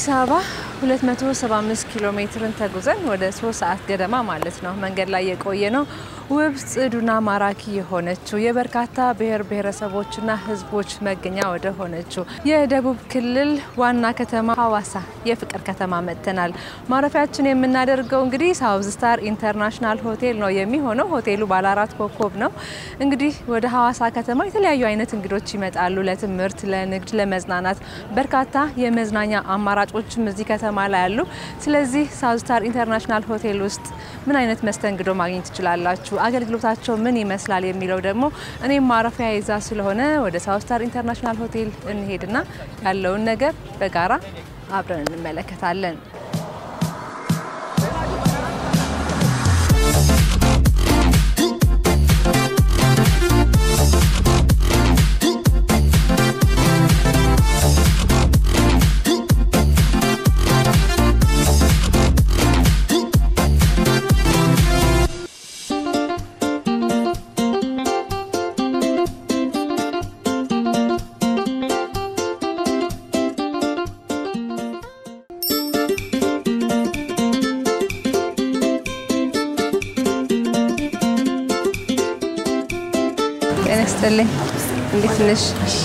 ከአዲስ አበባ 275 ኪሎ ሜትርን ተጉዘን ወደ 3 ሰዓት ገደማ ማለት ነው መንገድ ላይ የቆየነው። ውብ ጽዱና ማራኪ የሆነችው የበርካታ ብሔር ብሔረሰቦችና ሕዝቦች መገኛ ወደ ሆነችው የደቡብ ክልል ዋና ከተማ ሀዋሳ የፍቅር ከተማ መጥተናል። ማረፊያችን የምናደርገው እንግዲህ ሳውዝ ስታር ኢንተርናሽናል ሆቴል ነው የሚሆነው። ሆቴሉ ባለ አራት ኮከብ ነው። እንግዲህ ወደ ሀዋሳ ከተማ የተለያዩ አይነት እንግዶች ይመጣሉ። ለትምህርት፣ ለንግድ፣ ለመዝናናት በርካታ የመዝናኛ አማራጮችም እዚህ ከተማ ላይ አሉ። ስለዚህ ሳውዝ ስታር ኢንተርናሽናል ሆቴል ውስጥ ምን አይነት መስተንግዶ ማግኘት ትችላላችሁ? አገልግሎታቸው ምን ይመስላል የሚለው ደግሞ እኔም ማረፊያ እዛ ስለሆነ ወደ ሳውዝ ስታር ኢንተርናሽናል ሆቴል እንሄድና ያለውን ነገር በጋራ አብረን እንመለከታለን።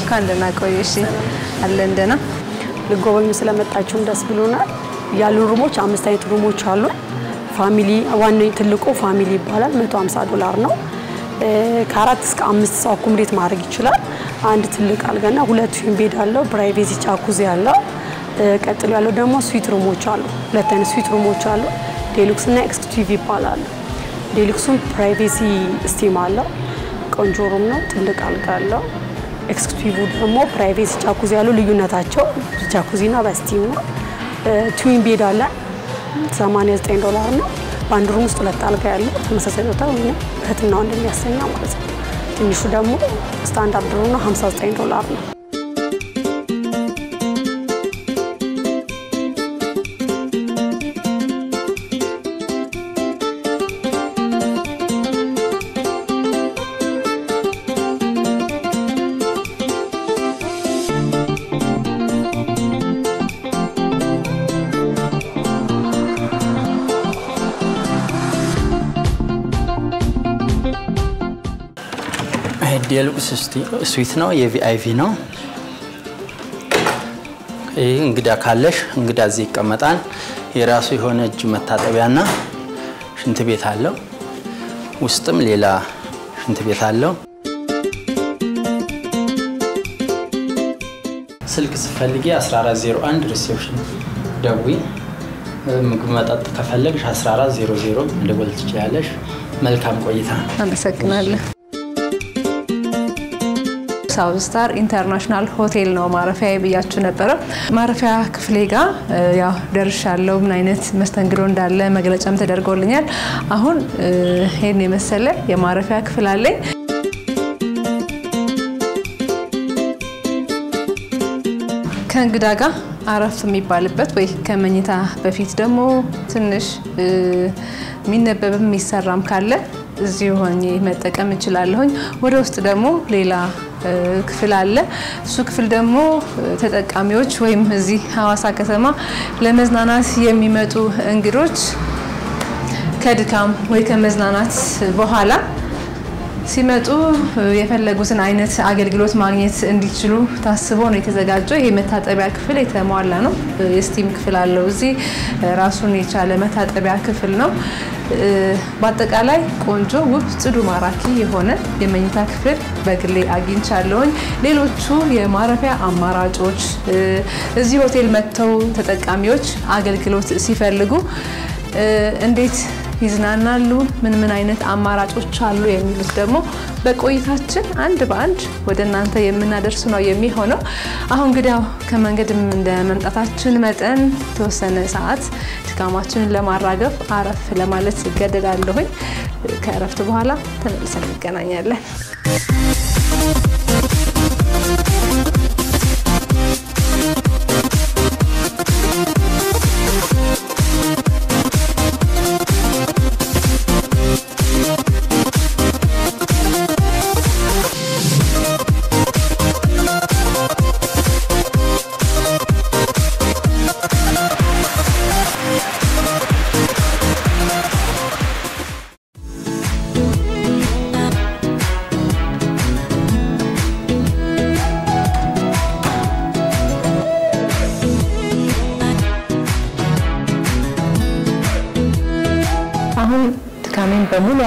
እንኳን ደህና ቆየሽ። አለን ደህና። ልትጎበኙ ስለመጣችሁም ደስ ብሎናል። ያሉ room ኦች አምስት አይነት room ኦች አሉ። family ዋናው ትልቁ family ይባላል 150 ዶላር ነው። ከአራት እስከ አምስት ሰው accommodate ማድረግ ይችላል። አንድ ትልቅ አልጋና ሁለት twin bed አለው። private jacuzzi አለው። ቀጥሎ ያለው ደግሞ suite room ኦች አሉ። ሁለት አይነት suite room ኦች አሉ። deluxe እና executive ይባላሉ። deluxe ኡም private steam አለው። ቆንጆ room ነው። ትልቅ አልጋ አለው። executive ደግሞ private jacuzzi ያለው ልዩነታቸው jacuzzi ና በ steam ነው። twin bed አለ 89 ዶላር ነው። በአንድ room ውስጥ ሁለት አልጋ ያለው ተመሳሳይ ጾታ ወይም እህትና ወንድ የሚያሰኛ ማለት ነው። ትንሹ ደግሞ standard room ነው 59 ዶላር ነው። deluxe suite ነው። የ VIP ነው። ይህ እንግዳ ካለሽ እንግዳ እዚህ ይቀመጣል። የራሱ የሆነ እጅ መታጠቢያና ሽንት ቤት አለው። ውስጥም ሌላ ሽንት ቤት አለው። ስልክ ስትፈልጊ 1401 reception ደውዪ። ምግብ መጠጥ ከፈለግሽ 1400 መደወል ትችላለሽ። መልካም ቆይታ። አመሰግናለሁ። ሳውዝ ስታር ኢንተርናሽናል ሆቴል ነው ማረፊያ ብያችሁ ነበረ። ማረፊያ ክፍሌ ጋር ያው ደርሻለሁ። ምን አይነት መስተንግዶ እንዳለ መግለጫም ተደርጎልኛል። አሁን ይህን የመሰለ የማረፊያ ክፍል አለኝ። ከእንግዳ ጋር አረፍ የሚባልበት ወይ ከመኝታ በፊት ደግሞ ትንሽ የሚነበብም የሚሰራም ካለ እዚሁ ሆኜ መጠቀም እችላለሁኝ። ወደ ውስጥ ደግሞ ሌላ ክፍል አለ። እሱ ክፍል ደግሞ ተጠቃሚዎች ወይም እዚህ ሀዋሳ ከተማ ለመዝናናት የሚመጡ እንግዶች ከድካም ወይ ከመዝናናት በኋላ ሲመጡ የፈለጉትን አይነት አገልግሎት ማግኘት እንዲችሉ ታስቦ ነው የተዘጋጀው። ይሄ መታጠቢያ ክፍል የተሟላ ነው። የስቲም ክፍል አለው። እዚህ ራሱን የቻለ መታጠቢያ ክፍል ነው። በአጠቃላይ ቆንጆ፣ ውብ፣ ጽዱ፣ ማራኪ የሆነ የመኝታ ክፍል በግሌ አግኝቻለሁኝ። ሌሎቹ የማረፊያ አማራጮች እዚህ ሆቴል መጥተው ተጠቃሚዎች አገልግሎት ሲፈልጉ እንዴት ይዝናናሉ፣ ምን ምን አይነት አማራጮች አሉ የሚሉት ደግሞ በቆይታችን አንድ በአንድ ወደ እናንተ የምናደርስ ነው የሚሆነው። አሁን እንግዲህ ያው ከመንገድ እንደ መምጣታችን መጠን የተወሰነ ሰዓት ድካማችንን ለማራገፍ አረፍ ለማለት እገደዳለሁኝ። ከእረፍት በኋላ ተመልሰን እንገናኛለን።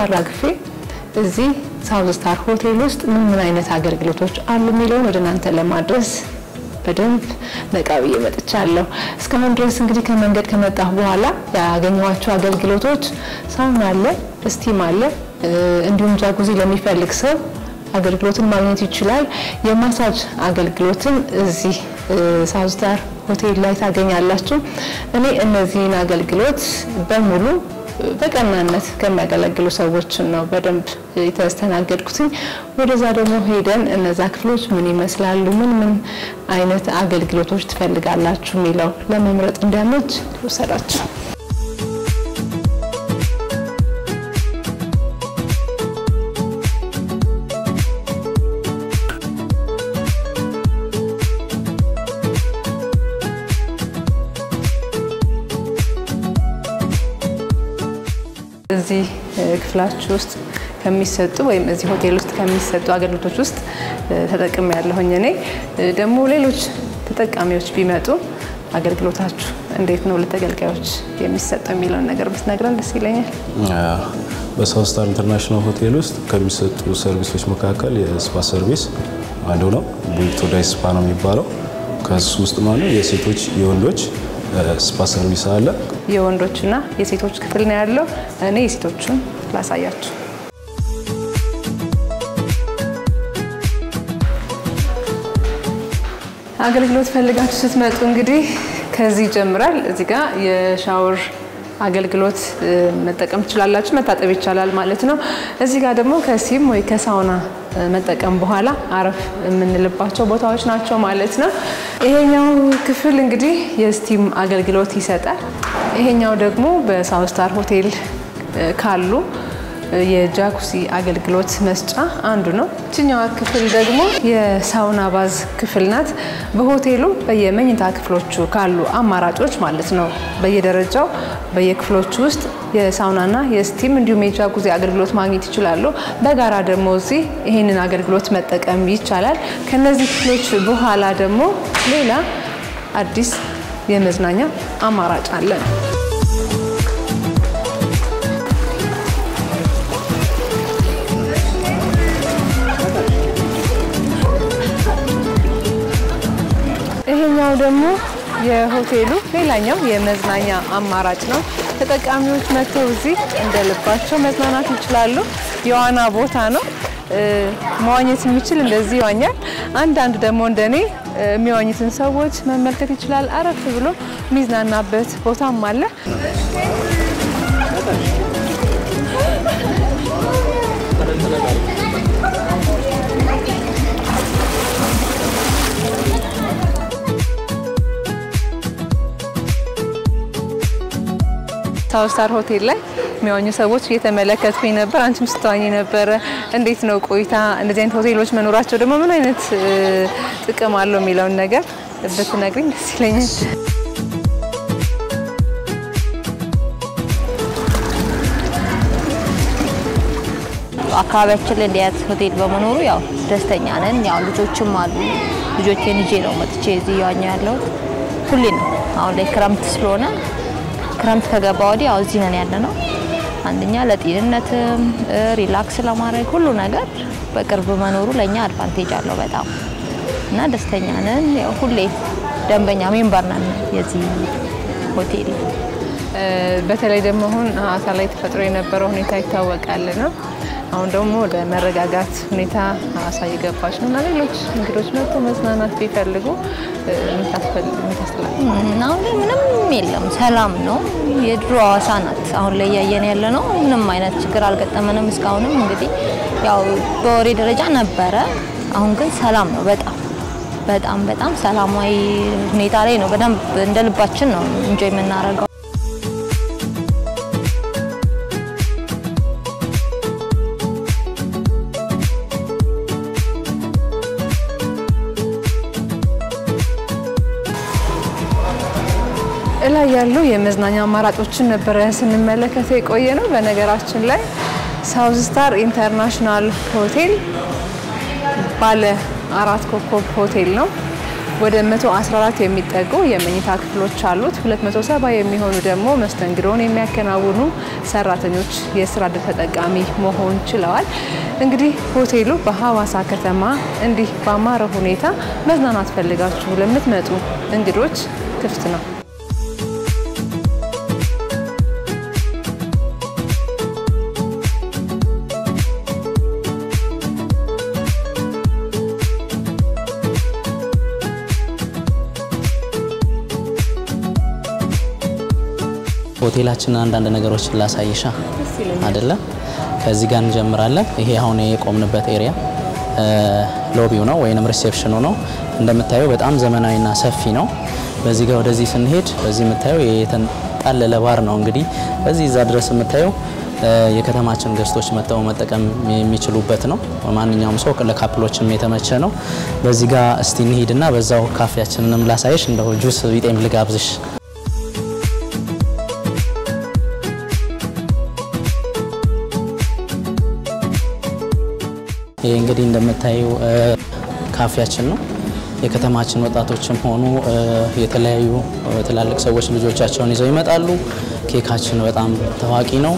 አራግፌ እዚህ ሳውዝ ስታር ሆቴል ውስጥ ምን ምን አይነት አገልግሎቶች አሉ የሚለውን ወደ እናንተ ለማድረስ በደንብ ነቃ ብዬ መጥቻለሁ። እስካሁን ድረስ እንግዲህ ከመንገድ ከመጣሁ በኋላ ያገኘኋቸው አገልግሎቶች ሳውና አለ፣ steam አለ፣ እንዲሁም ጃጉዚ ለሚፈልግ ሰው አገልግሎትን ማግኘት ይችላል። የማሳጅ አገልግሎትን እዚህ ሳውዝ ስታር ሆቴል ላይ ታገኛላችሁ። እኔ እነዚህን አገልግሎት በሙሉ በቀናነት ከሚያገለግሉ ሰዎችን ነው በደንብ የተስተናገድኩትኝ። ወደዛ ደግሞ ሄደን እነዛ ክፍሎች ምን ይመስላሉ፣ ምን ምን አይነት አገልግሎቶች ትፈልጋላችሁ የሚለው ለመምረጥ እንዲያመች ልውሰዳችሁ። እዚህ ክፍላችሁ ውስጥ ከሚሰጡ ወይም እዚህ ሆቴል ውስጥ ከሚሰጡ አገልግሎቶች ውስጥ ተጠቅሜ ያለሁኝ። እኔ ደግሞ ሌሎች ተጠቃሚዎች ቢመጡ አገልግሎታችሁ እንዴት ነው ለተገልጋዮች የሚሰጠው የሚለውን ነገር ብትነግረን ደስ ይለኛል። በሳውዝ ስታር ኢንተርናሽናል ሆቴል ውስጥ ከሚሰጡ service ኦች መካከል የ spa service አንዱ ነው። ቡልቶ spa ነው የሚባለው። ከሱ ውስጥ ማለት የሴቶች የወንዶች spa service አለ። የወንዶችና የሴቶች ክፍል ነው ያለው። እኔ የሴቶቹን ላሳያችሁ። አገልግሎት ፈልጋችሁ ስትመጡ እንግዲህ ከዚህ ይጀምራል። እዚህ ጋር የሻወር አገልግሎት መጠቀም ትችላላችሁ። መታጠብ ይቻላል ማለት ነው። እዚህ ጋር ደግሞ ከ steam ወይ ከሳውና መጠቀም በኋላ አረፍ የምንልባቸው ቦታዎች ናቸው ማለት ነው። ይሄኛው ክፍል እንግዲህ የ steam አገልግሎት ይሰጣል። ይሄኛው ደግሞ በሳውዝ ስታር ሆቴል ካሉ የጃኩሲ አገልግሎት መስጫ አንዱ ነው። ይችኛዋ ክፍል ደግሞ የ sauna bath ክፍል ናት። በሆቴሉ በየመኝታ ክፍሎቹ ካሉ አማራጮች ማለት ነው በየደረጃው በየክፍሎቹ ውስጥ የ sauna ና የ steam እንዲሁም የጃኩዚ አገልግሎት ማግኘት ይችላሉ። በጋራ ደግሞ እዚህ ይህንን አገልግሎት መጠቀም ይቻላል። ከነዚህ ክፍሎች በኋላ ደግሞ ሌላ አዲስ የመዝናኛ አማራጭ አለን። ይሄኛው ደግሞ የሆቴሉ ሌላኛው የመዝናኛ አማራጭ ነው። ተጠቃሚዎች መጥተው እዚህ እንደ ልባቸው መዝናናት ይችላሉ። የዋና ቦታ ነው። መዋኘት የሚችል እንደዚህ ይዋኛል። አንዳንድ ደግሞ እንደኔ የሚዋኙትን ሰዎች መመልከት ይችላል። አረፍ ብሎ የሚዝናናበት ቦታም አለ። ስታር ሆቴል ላይ የሚዋኙ ሰዎች እየተመለከትኩኝ ነበር። አንቺም ስትዋኝ ነበረ። እንዴት ነው ቆይታ? እንደዚህ አይነት ሆቴሎች መኖራቸው ደግሞ ምን አይነት ጥቅም አለው የሚለውን ነገር ብትነግሪኝ ደስ ይለኛል። አካባቢያችን ላይ እንዲህ አይነት ሆቴል በመኖሩ ያው ደስተኛ ነን። ያው ልጆችም አሉ። ልጆቼን ይዤ ነው መጥቼ እዚህ እየዋኘሁ ያለሁት። ሁሌ ነው። አሁን ላይ ክረምት ስለሆነ ክረምት ከገባ ወዲህ ያው እዚህ ነን ያለ ነው። አንደኛ ለጤንነትም relax ለማድረግ ሁሉ ነገር በቅርብ መኖሩ ለእኛ advantage አለው በጣም እና ደስተኛ ነን። ሁሌ ደንበኛ member ነን የዚህ ሆቴል። በተለይ ደግሞ አሁን ሀዋሳ ላይ ተፈጥሮ የነበረው ሁኔታ ይታወቃል ነው። አሁን ደግሞ ወደ መረጋጋት ሁኔታ ሀዋሳ እየገባች ነው እና ሌሎች እንግዶች መጥቶ መዝናናት ቢፈልጉ አሁን ላይ ምንም የለም፣ ሰላም ነው። የድሮ ሀዋሳ ናት አሁን ላይ እያየን ያለ ነው። ምንም አይነት ችግር አልገጠመንም እስካሁንም። እንግዲህ ያው በወሬ ደረጃ ነበረ፣ አሁን ግን ሰላም ነው። በጣም በጣም በጣም ሰላማዊ ሁኔታ ላይ ነው። በደንብ እንደ ልባችን ነው እንጆይ የምናደርገው። ያሉ የመዝናኛ አማራጮችን ነበረ ስንመለከት የቆየ ነው። በነገራችን ላይ ሳውዝ ስታር ኢንተርናሽናል ሆቴል ባለ አራት ኮከብ ሆቴል ነው። ወደ 114 የሚጠጉ የመኝታ ክፍሎች አሉት። 270 የሚሆኑ ደግሞ መስተንግዶን የሚያከናውኑ ሰራተኞች የስራ ዕድል ተጠቃሚ መሆን ችለዋል። እንግዲህ ሆቴሉ በሀዋሳ ከተማ እንዲህ በአማረ ሁኔታ መዝናናት ፈልጋችሁ ለምትመጡ እንግዶች ክፍት ነው። ሆቴላችንን አንዳንድ ነገሮችን ላሳይሻ አይደለ? ከዚህ ጋር እንጀምራለን። ይሄ አሁን የቆምንበት ኤሪያ lobby ው ነው ወይንም reception ኑ ነው። እንደምታየው በጣም ዘመናዊና ሰፊ ነው። በዚህ ጋር ወደዚህ ስንሄድ በዚህ የምታየው የተንጣለለ ባር ነው። እንግዲህ በዚህ እዛ ድረስ የምታየው የከተማችን guest ኦች መጥተው መጠቀም የሚችሉበት ነው። ማንኛውም ሰው ለ couple ኦችም የተመቸ ነው። በዚህ ጋር እስቲ እንሂድና በዛው ካፌያችንንም ላሳይሽ፣ እንደው ጁስ ቢጤም ልጋብዝሽ። ይህ እንግዲህ እንደምታዩ ካፌያችን ነው። የከተማችን ወጣቶችም ሆኑ የተለያዩ ትላልቅ ሰዎች ልጆቻቸውን ይዘው ይመጣሉ። ኬካችን በጣም ታዋቂ ነው።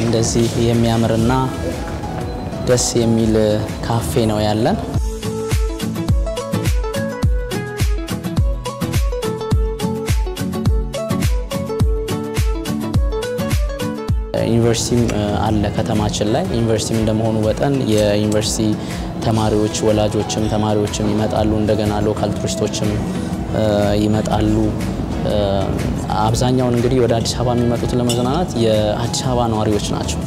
እንደዚህ የሚያምርና ደስ የሚል ካፌ ነው ያለን። ዩኒቨርሲቲም አለ ከተማችን ላይ። ዩኒቨርሲቲም እንደመሆኑ መጠን የዩኒቨርሲቲ ተማሪዎች ወላጆችም ተማሪዎችም ይመጣሉ። እንደገና local ቱሪስቶችም ይመጣሉ። አብዛኛውን እንግዲህ ወደ አዲስ አበባ የሚመጡት ለመዝናናት የአዲስ አበባ ነዋሪዎች ናቸው።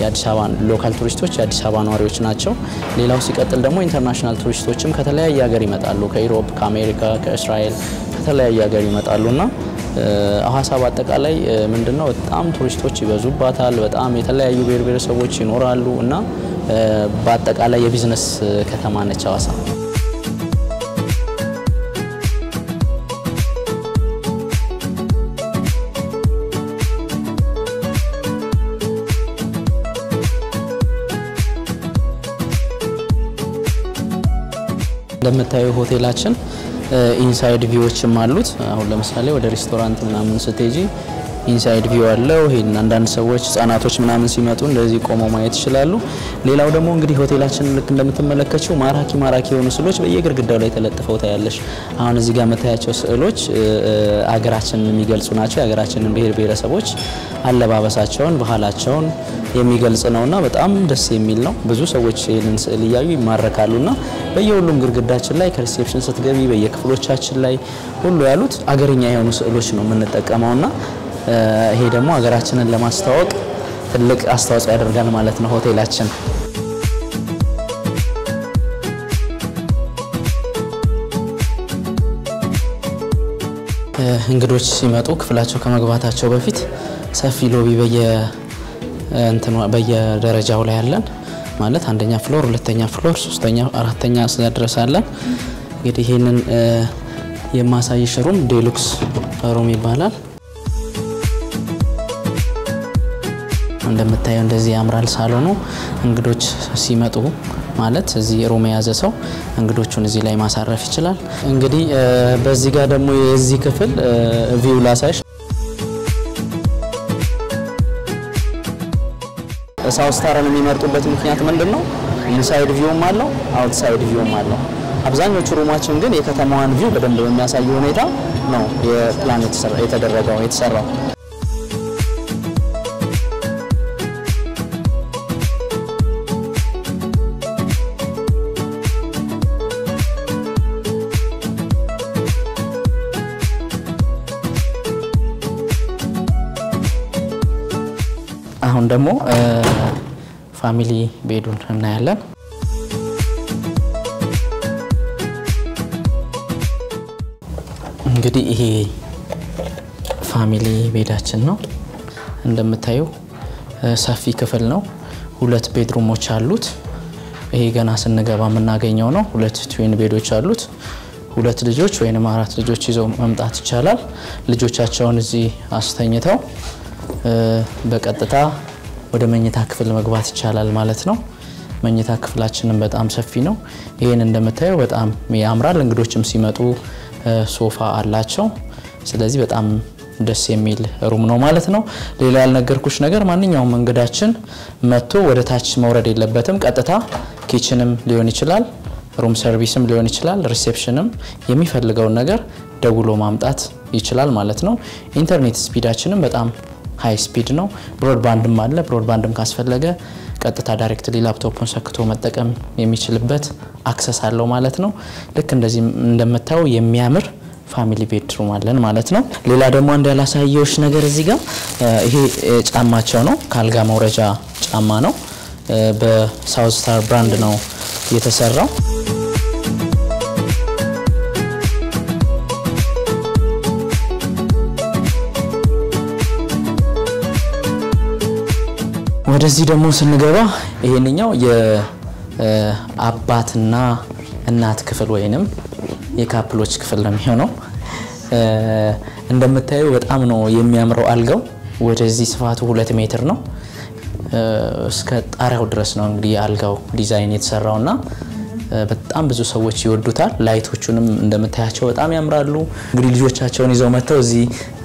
የአዲስ አበባ local ቱሪስቶች የአዲስ አበባ ነዋሪዎች ናቸው። ሌላው ሲቀጥል ደግሞ international ቱሪስቶችም ከተለያየ ሀገር ይመጣሉ። ከ Europe፣ ከአሜሪካ፣ ከእስራኤል ከተለያየ ሀገር ይመጣሉና ሀዋሳ በአጠቃላይ ምንድነው በጣም ቱሪስቶች ይበዙባታል። በጣም የተለያዩ ብሔር ብሔረሰቦች ይኖራሉ እና በአጠቃላይ የቢዝነስ ከተማ ነች ሀዋሳ። እንደምታዩ ሆቴላችን inside view ዎችም አሉት። አሁን ለምሳሌ ወደ ሬስቶራንት ምናምን ስትሄጂ inside view አለው። ይሄን አንዳንድ ሰዎች ህጻናቶች ምናምን ሲመጡ እንደዚህ ቆመው ማየት ይችላሉ። ሌላው ደግሞ እንግዲህ ሆቴላችን ልክ እንደምትመለከቺው ማራኪ ማራኪ የሆኑ ስዕሎች በየግድግዳው ላይ ተለጥፈው ታያለሽ። አሁን እዚህ ጋር የምታያቸው ስዕሎች አገራችንን የሚገልጹ ናቸው። የሀገራችንን ብሔር ብሔረሰቦች አለባበሳቸውን፣ ባህላቸውን የሚገልጽ ነውና በጣም ደስ የሚል ነው። ብዙ ሰዎች ይህንን ስዕል እያዩ ይማረካሉና በየሁሉም ግድግዳችን ላይ ከ reception ስትገቢ በየክፍሎቻችን ላይ ሁሉ ያሉት አገርኛ የሆኑ ስዕሎች ነው የምንጠቀመውና ይሄ ደግሞ ሀገራችንን ለማስተዋወቅ ትልቅ አስተዋጽኦ ያደርጋል ማለት ነው ሆቴላችን። እንግዶች ሲመጡ ክፍላቸው ከመግባታቸው በፊት ሰፊ lobby በየ በየደረጃው ላይ ያለን ማለት አንደኛ floor፣ ሁለተኛ floor፣ ሶስተኛ፣ አራተኛ ድረስ አለን። እንግዲህ ይህንን የማሳይሽ room deluxe room ይባላል። እንደምታየው እንደዚህ ያምራል ሳሎኑ። እንግዶች ሲመጡ ማለት እዚህ room የያዘ ሰው እንግዶቹን እዚህ ላይ ማሳረፍ ይችላል። እንግዲህ በዚህ ጋር ደግሞ የዚህ ክፍል view ላሳይሽ። ሳውዝ ስታርን የሚመርጡበት ምክንያት ምንድን ነው? inside view ም አለው፣ outside view ም አለው። አብዛኞቹ room ኣችን ግን የከተማዋን view በደንብ በሚያሳይ ሁኔታ ነው የፕላን የተደረገው የተሰራው። ደግሞ family bed ኡን እናያለን። እንግዲህ ይሄ family bed ኣችን ነው። እንደምታዩ ሰፊ ክፍል ነው። ሁለት bedroom ኦች አሉት። ይሄ ገና ስንገባ የምናገኘው ነው። ሁለት twin bed ኦች አሉት። ሁለት ልጆች ወይንም አራት ልጆች ይዘው መምጣት ይቻላል። ልጆቻቸውን እዚህ አስተኝተው በቀጥታ ወደ መኝታ ክፍል መግባት ይቻላል ማለት ነው። መኝታ ክፍላችንም በጣም ሰፊ ነው። ይህን እንደምታየው በጣም ያምራል። እንግዶችም ሲመጡ ሶፋ አላቸው። ስለዚህ በጣም ደስ የሚል room ነው ማለት ነው። ሌላ ያልነገርኩሽ ነገር ማንኛውም እንግዳችን መጥቶ ወደ ታች መውረድ የለበትም። ቀጥታ kitchen ም ሊሆን ይችላል፣ room service ም ሊሆን ይችላል፣ reception ም የሚፈልገውን ነገር ደውሎ ማምጣት ይችላል ማለት ነው። ኢንተርኔት speed ኣችንም በጣም high speed ነው። broadband ም አለ። broadband ም ካስፈለገ ቀጥታ directly laptop ኡን ሰክቶ መጠቀም የሚችልበት access አለው ማለት ነው። ልክ እንደዚህ እንደምታየው የሚያምር family bedroom አለን ማለት ነው። ሌላ ደግሞ አንድ ያላሳየዋችሁ ነገር እዚህ ጋር ይሄ ጫማቸው ነው። ከአልጋ መውረጃ ጫማ ነው። በሳውዝ ስታር brand ነው የተሰራው። ወደዚህ ደግሞ ስንገባ ይሄንኛው የአባትና እናት ክፍል ወይንም የካፕሎች ክፍል ነው የሚሆነው። እንደምታዩ በጣም ነው የሚያምረው አልጋው። ወደዚህ ስፋቱ ሁለት ሜትር ነው። እስከ ጣሪያው ድረስ ነው እንግዲህ የአልጋው ዲዛይን የተሰራው እና በጣም ብዙ ሰዎች ይወዱታል። light ኦቹንም እንደምታያቸው በጣም ያምራሉ። እንግዲህ ልጆቻቸውን ይዘው መጥተው እዚህ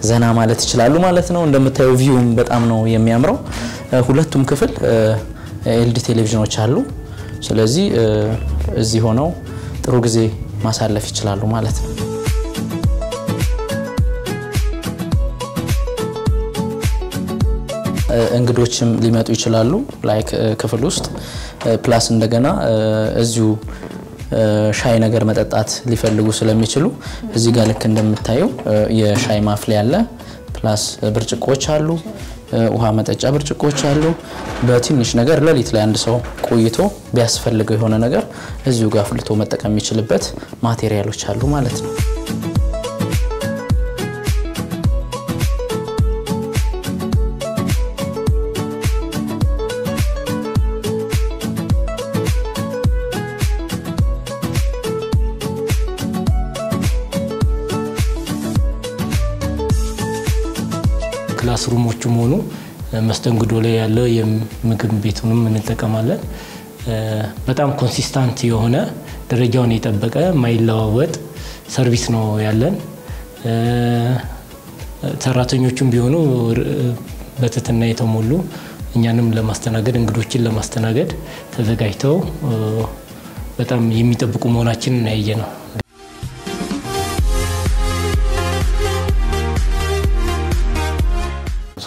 ዘና ማለት ይችላሉ ማለት ነው። እንደምታየው view ም በጣም ነው የሚያምረው። ሁለቱም ክፍል LED ቴሌቪዥኖች አሉ። ስለዚህ እዚህ ሆነው ጥሩ ጊዜ ማሳለፍ ይችላሉ ማለት ነው። እንግዶችም ሊመጡ ይችላሉ like ክፍል ውስጥ plus እንደገና እዚሁ ሻይ ነገር መጠጣት ሊፈልጉ ስለሚችሉ እዚህ ጋር ልክ እንደምታየው የሻይ ማፍሊያ አለ። plus ብርጭቆች አሉ፣ ውሃ መጠጫ ብርጭቆች አሉ። በትንሽ ነገር ሌሊት ላይ አንድ ሰው ቆይቶ ቢያስፈልገው የሆነ ነገር እዚሁ ጋር አፍልቶ መጠቀም የሚችልበት material ኦች አሉ ማለት ነው። room ኦቹም ሆኑ መስተንግዶ ላይ ያለው የምግብ ቤቱንም እንጠቀማለን። በጣም consistent የሆነ ደረጃውን የጠበቀ ማይለዋወጥ service ነው ያለን። ሰራተኞቹም ቢሆኑ በትህትና የተሞሉ እኛንም ለማስተናገድ እንግዶችን ለማስተናገድ ተዘጋጅተው በጣም የሚጠብቁ መሆናችንን ያየ ነው።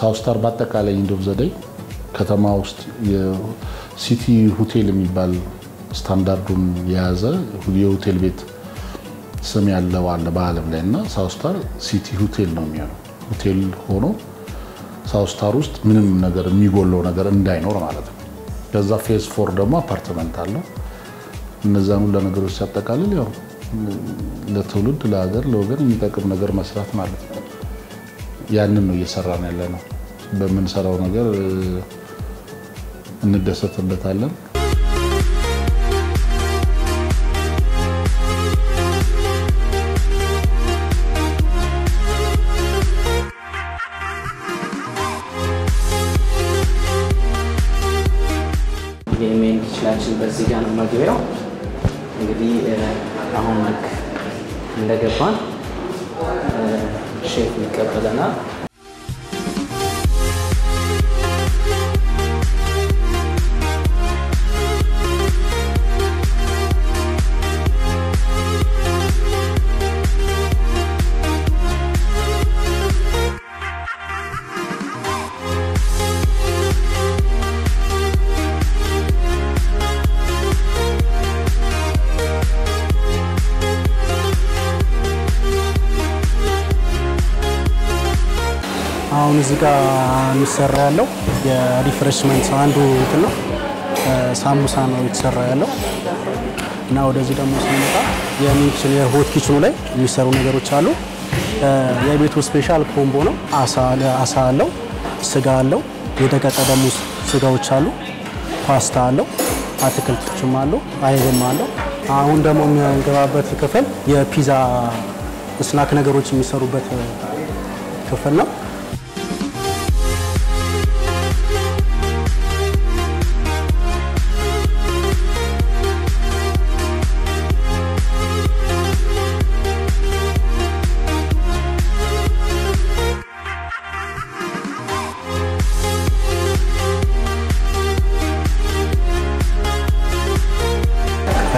ሳውስታር በአጠቃላይ ኢንዶብ ዘደይ ከተማ ውስጥ የሲቲ ሆቴል የሚባል ስታንዳርዱን የያዘ የሆቴል ቤት ስም ያለው አለ በዓለም ላይ እና ሳውስታር ሲቲ ሆቴል ነው የሚሆነው። ሆቴል ሆኖ ሳውስታር ውስጥ ምንም ነገር የሚጎለው ነገር እንዳይኖር ማለት ነው። ከዛ ፌዝ ፎር ደግሞ አፓርትመንት አለው። እነዛን ሁሉ ነገሮች ሲያጠቃልል ያው ለትውልድ ለሀገር፣ ለወገን የሚጠቅም ነገር መስራት ማለት ነው። ያንን ነው እየሰራን ያለ ነው። በምንሰራው ነገር እንደሰትበታለን። የሜን ኪችናችን በዚህ ጋር ነው መግቢያው። እንግዲህ አሁን ልክ እንደገባን ሼፍ ይቀበለናል። አሁን እዚህ ጋር የሚሰራ ያለው የ refreshment አንዱ እንትን ነው። ሳሙሳ ነው የተሰራ ያለው እና ወደዚህ ደግሞ ስንመጣ የሚችን የ hot kitchen ኡ ላይ የሚሰሩ ነገሮች አሉ። የቤቱ special combo ነው። አሳ አለው፣ ስጋ አለው፣ የደቀቀ ደግሞ ስጋዎች አሉ፣ ፓስታ አለው፣ አትክልቶችም አሉ፣ አይብም አለው። አሁን ደግሞ የሚገባበት ክፍል የፒዛ ስናክ ነገሮች የሚሰሩበት ክፍል ነው።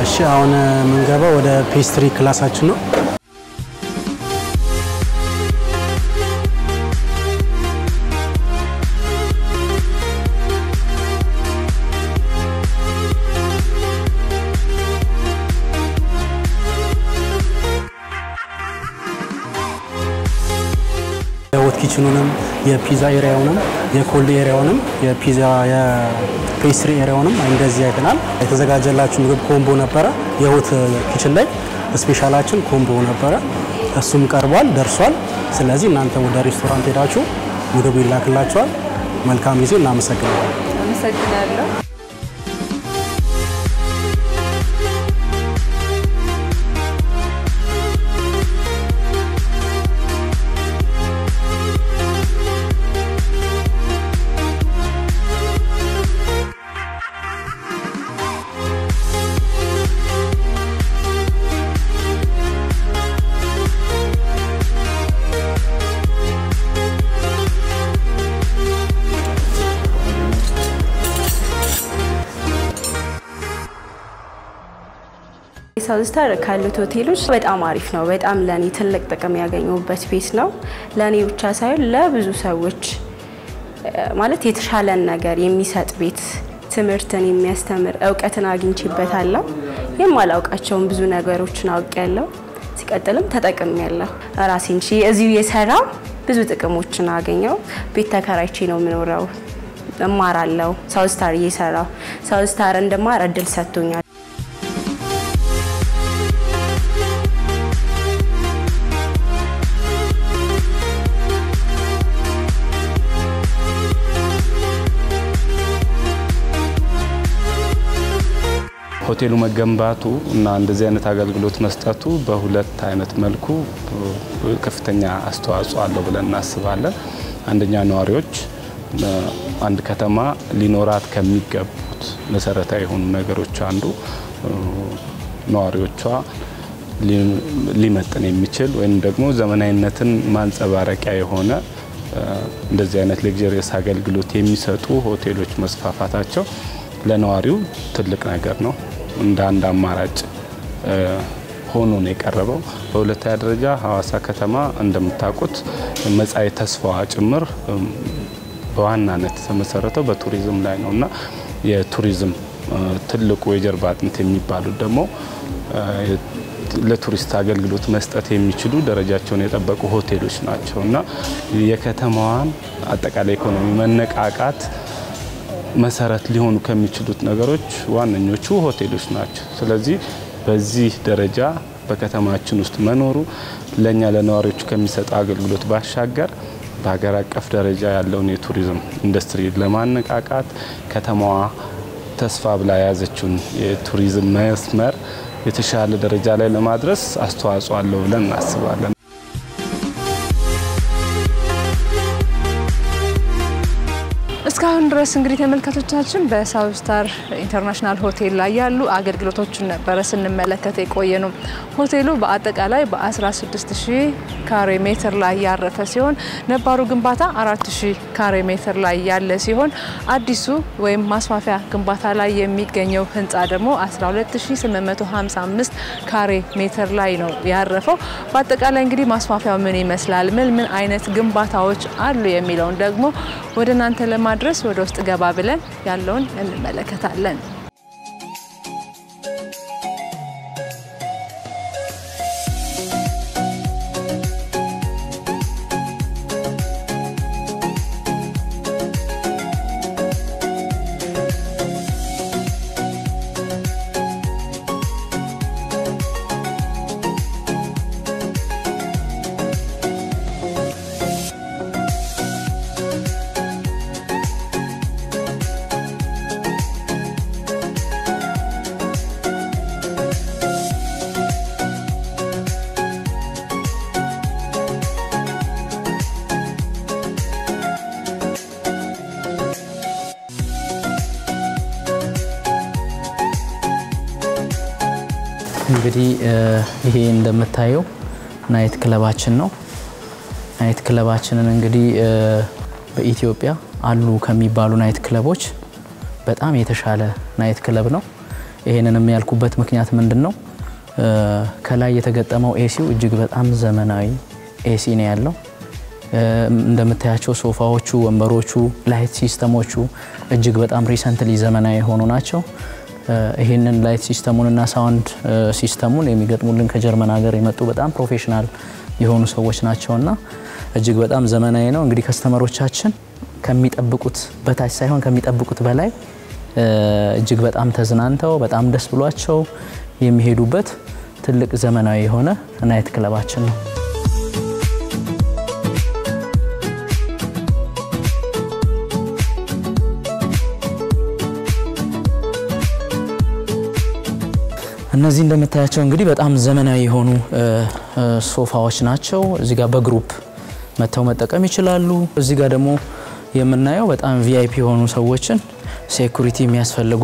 እሺ አሁን የምንገባው ወደ pastry class ኣችን ነው። የ hot kitchen ኡንም የፒዛ area ውንም የ cold area ውንም የፒዛ የ pastry area ውንም እንደዚህ አይተናል። የተዘጋጀላችሁ ምግብ combo ነበረ። የ hot kitchen ላይ special ኣችን combo ነበረ። እሱም ቀርቧል፣ ደርሷል። ስለዚህ እናንተ ወደ ሬስቶራንት ሄዳችሁ ምግቡ ይላክላችኋል። መልካም ጊዜ። እናመሰግናለን። አመሰግናለሁ። ሳውዝ ስታር ካሉት ሆቴሎች በጣም አሪፍ ነው። በጣም ለእኔ ትልቅ ጥቅም ያገኘሁበት ቤት ነው። ለእኔ ብቻ ሳይሆን ለብዙ ሰዎች ማለት የተሻለን ነገር የሚሰጥ ቤት፣ ትምህርትን የሚያስተምር እውቀትን አግኝቼበታለሁ። የማላውቃቸውን ብዙ ነገሮችን አውቄያለሁ። ሲቀጥልም ተጠቅሜያለሁ። ራሴን እዚሁ የሰራው ብዙ ጥቅሞችን አገኘው። ቤት ተከራይቼ ነው የምኖረው። እማራለሁ። ሳውዝ እየሰራሁ ሳውዝ ስታር እንድማር እድል ሰጥቶኛል። ሆቴሉ መገንባቱ እና እንደዚህ አይነት አገልግሎት መስጠቱ በሁለት አይነት መልኩ ከፍተኛ አስተዋጽኦ አለው ብለን እናስባለን። አንደኛ ነዋሪዎች አንድ ከተማ ሊኖራት ከሚገቡት መሰረታዊ የሆኑ ነገሮች አንዱ ነዋሪዎቿ ሊመጥን የሚችል ወይም ደግሞ ዘመናዊነትን ማንጸባረቂያ የሆነ እንደዚህ አይነት ሌክዠሪየስ አገልግሎት የሚሰጡ ሆቴሎች መስፋፋታቸው ለነዋሪው ትልቅ ነገር ነው። እንደ አንድ አማራጭ ሆኖ ነው የቀረበው። በሁለተኛ ደረጃ ሀዋሳ ከተማ እንደምታውቁት መጻኢ ተስፋዋ ጭምር በዋናነት የተመሰረተው በቱሪዝም ላይ ነው እና የቱሪዝም ትልቁ የጀርባ አጥንት የሚባሉት ደግሞ ለቱሪስት አገልግሎት መስጠት የሚችሉ ደረጃቸውን የጠበቁ ሆቴሎች ናቸው እና የከተማዋን አጠቃላይ ኢኮኖሚ መነቃቃት መሰረት ሊሆኑ ከሚችሉት ነገሮች ዋነኞቹ ሆቴሎች ናቸው። ስለዚህ በዚህ ደረጃ በከተማችን ውስጥ መኖሩ ለእኛ ለነዋሪዎቹ ከሚሰጠው አገልግሎት ባሻገር በሀገር አቀፍ ደረጃ ያለውን የቱሪዝም ኢንዱስትሪ ለማነቃቃት ከተማዋ ተስፋ ብላ የያዘችውን የቱሪዝም መስመር የተሻለ ደረጃ ላይ ለማድረስ አስተዋጽኦ አለው ብለን እናስባለን። እስካሁን ድረስ እንግዲህ ተመልካቾቻችን በሳውዝ ስታር ኢንተርናሽናል ሆቴል ላይ ያሉ አገልግሎቶችን ነበረ ስንመለከት የቆየ ነው። ሆቴሉ በአጠቃላይ በ16000 ካሬ ሜትር ላይ ያረፈ ሲሆን ነባሩ ግንባታ 4000 ካሬ ሜትር ላይ ያለ ሲሆን አዲሱ ወይም ማስፋፊያ ግንባታ ላይ የሚገኘው ህንፃ ደግሞ 12855 ካሬ ሜትር ላይ ነው ያረፈው። በአጠቃላይ እንግዲህ ማስፋፊያው ምን ይመስላል፣ ምን ምን አይነት ግንባታዎች አሉ የሚለውን ደግሞ ወደ እናንተ ለማድረስ ወደ ውስጥ ገባ ብለን ያለውን እንመለከታለን። እንግዲህ ይሄ እንደምታየው night club ኣችን ነው። night club ኣችንን እንግዲህ በኢትዮጵያ አሉ ከሚባሉ night club ኦች በጣም የተሻለ night club ነው። ይሄንን ያልኩበት ምክንያት ምንድን ነው? ከላይ የተገጠመው AC ው እጅግ በጣም ዘመናዊ AC ነው ያለው። እንደምታያቸው ሶፋዎቹ፣ ወንበሮቹ፣ light system ኦቹ እጅግ በጣም recently ዘመናዊ የሆኑ ናቸው። ይህንን light system ኡንና sound system ኡን የሚገጥሙልን ከጀርመን ሀገር የመጡ በጣም professional የሆኑ ሰዎች ናቸውና እጅግ በጣም ዘመናዊ ነው። እንግዲህ customer ኦቻችን ከሚጠብቁት በታች ሳይሆን ከሚጠብቁት በላይ እጅግ በጣም ተዝናንተው በጣም ደስ ብሏቸው የሚሄዱበት ትልቅ ዘመናዊ የሆነ night club ኣችን ነው። እነዚህ እንደምታያቸው እንግዲህ በጣም ዘመናዊ የሆኑ ሶፋዎች ናቸው። እዚህ ጋር በ group መጥተው መጠቀም ይችላሉ። እዚህ ጋር ደግሞ የምናየው በጣም VIP የሆኑ ሰዎችን security የሚያስፈልጉ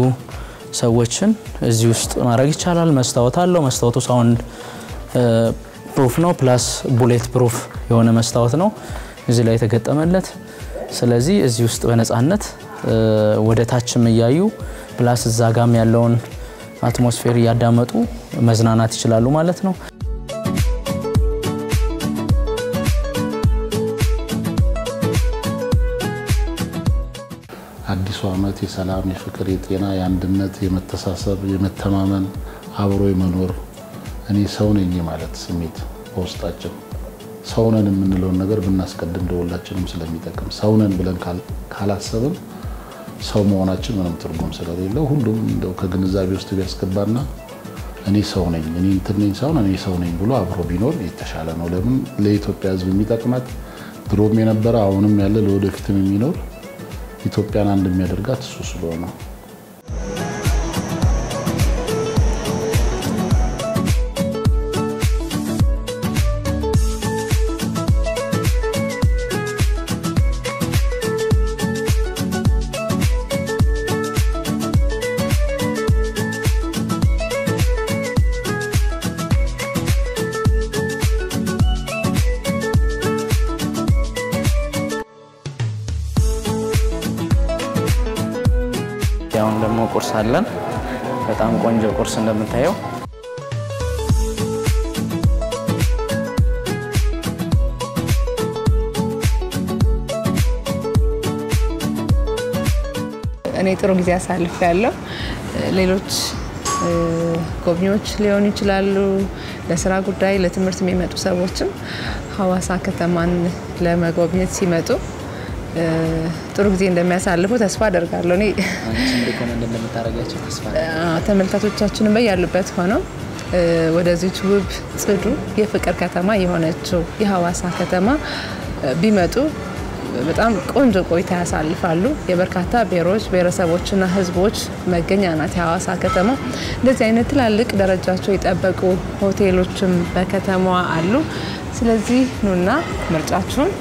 ሰዎችን እዚህ ውስጥ ማድረግ ይቻላል። መስታወት አለው። መስታወቱ soundproof ነው፣ plus bulletproof የሆነ መስታወት ነው እዚህ ላይ የተገጠመለት። ስለዚህ እዚህ ውስጥ በነፃነት ወደ ታችም እያዩ plus እዛ ጋም ያለውን atmosphere እያዳመጡ መዝናናት ይችላሉ ማለት ነው። አዲሱ ዓመት የሰላም፣ የፍቅር፣ የጤና፣ የአንድነት፣ የመተሳሰብ፣ የመተማመን አብሮ የመኖር እኔ ሰው ነኝ ማለት ስሜት በውስጣችን ሰው ነን የምንለውን ነገር ብናስቀድም ለሁላችንም ስለሚጠቅም ሰው ነን ብለን ካላሰብን ሰው መሆናችን ምንም ትርጉም ስለሌለው ሁሉም እንደው ከግንዛቤ ውስጥ ቢያስገባና እኔ ሰው ነኝ እኔ እንትን ነኝ ሳይሆን እኔ ሰው ነኝ ብሎ አብሮ ቢኖር የተሻለ ነው። ለምን ለኢትዮጵያ ሕዝብ የሚጠቅማት ድሮም የነበረ አሁንም ያለ ለወደፊትም የሚኖር ኢትዮጵያን አንድ የሚያደርጋት እሱ ስለሆነ አሁን ደግሞ ቁርስ አለን። በጣም ቆንጆ ቁርስ እንደምታየው እኔ ጥሩ ጊዜ አሳልፍ ያለው ሌሎች ጎብኚዎች ሊሆኑ ይችላሉ። ለስራ ጉዳይ፣ ለትምህርት የሚመጡ ሰዎችም ሀዋሳ ከተማን ለመጎብኘት ሲመጡ ጥሩ ጊዜ እንደሚያሳልፉ ተስፋ አደርጋለሁ። እኔ ተመልካቾቻችንን በያሉበት ሆነው ወደዚች ውብ ጽዱ የፍቅር ከተማ የሆነችው የሀዋሳ ከተማ ቢመጡ በጣም ቆንጆ ቆይታ ያሳልፋሉ። የበርካታ ብሔሮች ብሔረሰቦችና ሕዝቦች መገኛ ናት የሀዋሳ ከተማ። እንደዚህ አይነት ትላልቅ ደረጃቸው የጠበቁ ሆቴሎችም በከተማዋ አሉ። ስለዚህ ኑና ምርጫችሁን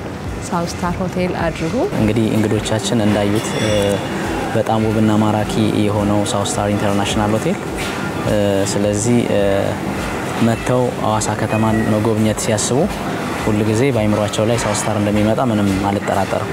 ሳውዝ ስታር ሆቴል አድርጉ። እንግዲህ እንግዶቻችን እንዳዩት በጣም ውብና ማራኪ የሆነው ሳውዝ ስታር ኢንተርናሽናል ሆቴል ስለዚህ መጥተው ሀዋሳ ከተማን መጎብኘት ሲያስቡ ሁል ጊዜ በአይምሯቸው ላይ ሳውዝ ስታር እንደሚመጣ ምንም አልጠራጠርም።